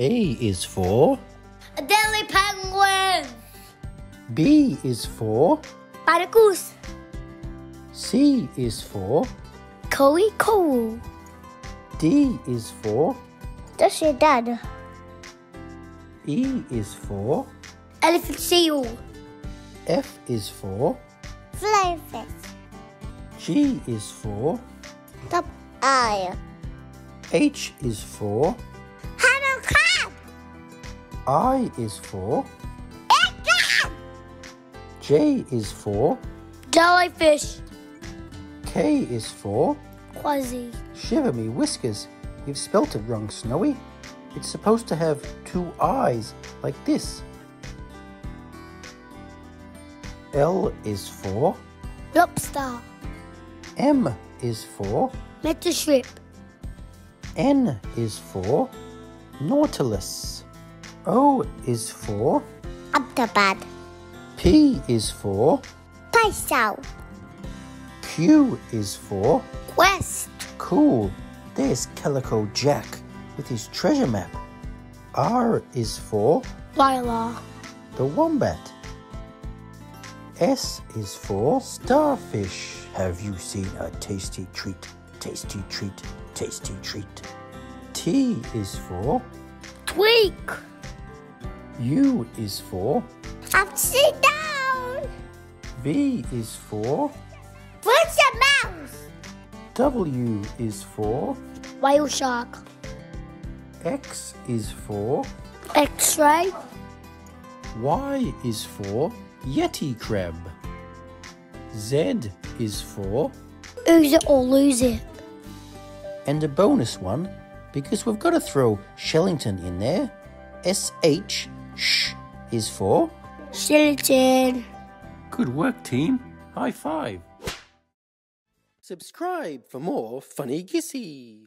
A is for. Adelie Penguin. B is for. Barragoose. C is for. Coey Cole. D is for. Your dad. E is for. Elephant seal. F is for. Flying fish. G is for. Top eye. H is for. I is for. J is for. Jellyfish. K is for. Kwazii. Shiver me whiskers. You've spelt it wrong, Snowy. It's supposed to have two eyes, like this. L is for. Lobster. M is for. Metal shrimp. N is for. Nautilus. O is for. Octopus. P is for. Peso. Q is for. Quest. Cool. There's Calico Jack with his treasure map. R is for. Lila. the wombat. S is for starfish. Have you seen a tasty treat? Tasty treat, tasty treat. T is for Tweak. U is for Upside down. V is for Where's the mouse? W is for Whale shark. X is for X-ray. Y is for Yeti crab. Z is for Use it or lose it. and a bonus one because we've got to throw Shellington in there. SH sh is for. Shellington. Good work, team. High five. Subscribe for more funny gissy.